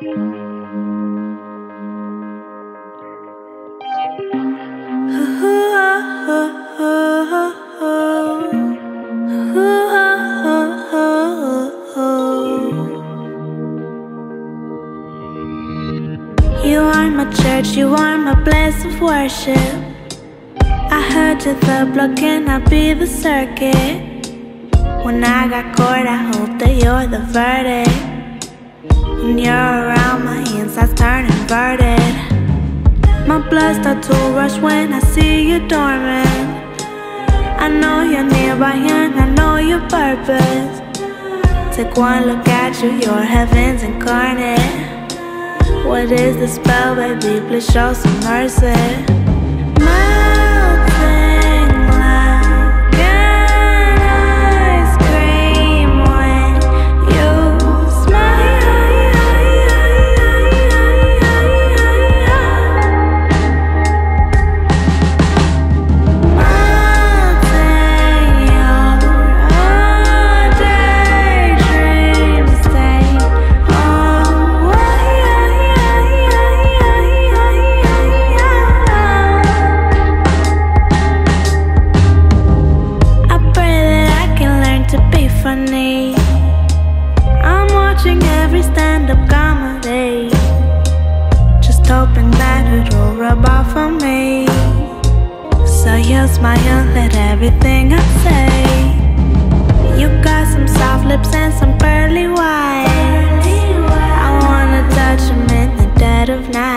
You are my church, you are my place of worship. I heard you the block, can I be the circuit? When I got caught, I hope that you're the verdict. You're my insides turn inverted. My blood starts to rush when I see you dormant. I know you're nearby and I know your purpose. Take one look at you, you're heaven's incarnate. What is the spell, baby? Please show some mercy. it all about for me. So you smile at everything I say. You got some soft lips and some pearly white. I wanna touch them in the dead of night.